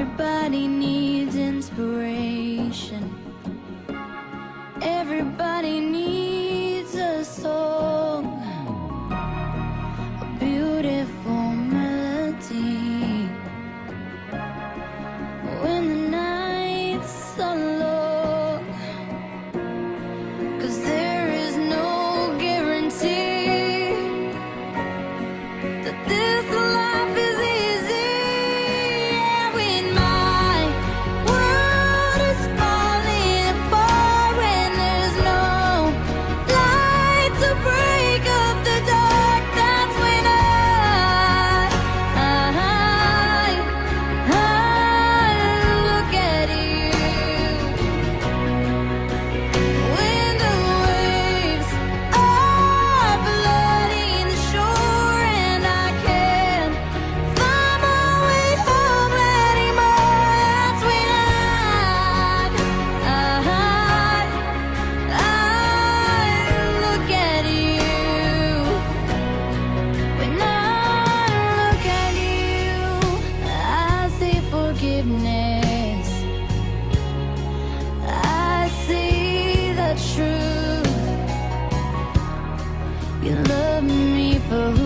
Everybody needs inspiration. Everybody needs a song, a beautiful melody. When the nights are long, cause they I see the truth. You love me for